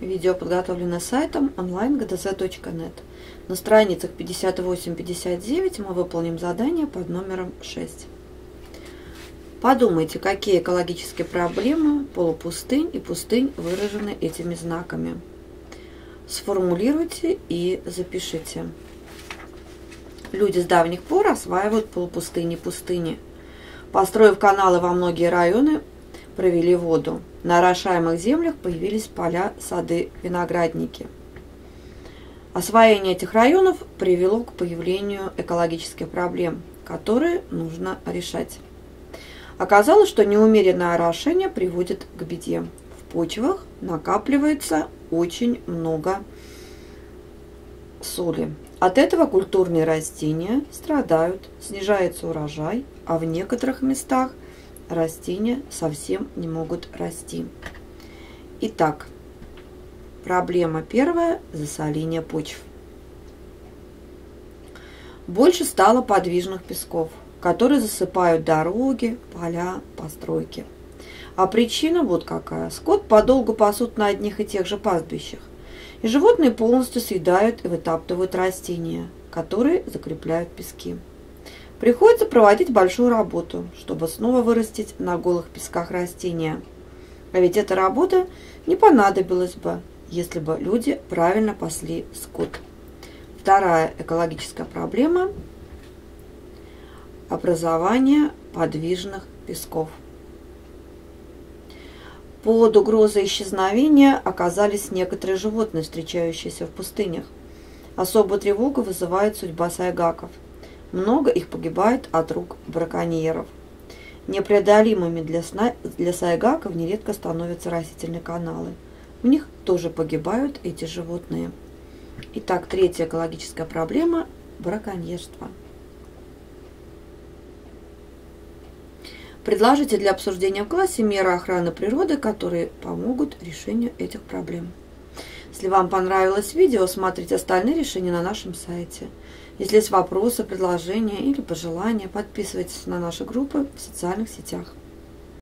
Видео подготовлено сайтом onlinegdz.net. На страницах 58-59 мы выполним задание под номером 6. Подумайте, какие экологические проблемы полупустынь и пустынь выражены этими знаками. Сформулируйте и запишите. Люди с давних пор осваивают полупустыни пустыни. Построив каналы во многие районы, провели воду. На орошаемых землях появились поля, сады, виноградники. Освоение этих районов привело к появлению экологических проблем, которые нужно решать. Оказалось, что неумеренное орошение приводит к беде. В почвах накапливается очень много соли. От этого культурные растения страдают, снижается урожай, а в некоторых местах – растения совсем не могут расти. Итак, проблема первая – засоление почв. Больше стало подвижных песков, которые засыпают дороги, поля, постройки. А причина вот какая. Скот подолгу пасут на одних и тех же пастбищах. И животные полностью съедают и вытаптывают растения, которые закрепляют пески. Приходится проводить большую работу, чтобы снова вырастить на голых песках растения. А ведь эта работа не понадобилась бы, если бы люди правильно пасли скот. Вторая экологическая проблема – образование подвижных песков. Под угрозой исчезновения оказались некоторые животные, встречающиеся в пустынях. Особую тревогу вызывает судьба сайгаков – много их погибает от рук браконьеров. Непреодолимыми для, сна, для сайгаков нередко становятся растительные каналы. В них тоже погибают эти животные. Итак, третья экологическая проблема – браконьерство. Предложите для обсуждения в классе меры охраны природы, которые помогут решению этих проблем. Если вам понравилось видео, смотрите остальные решения на нашем сайте – если есть вопросы, предложения или пожелания, подписывайтесь на наши группы в социальных сетях.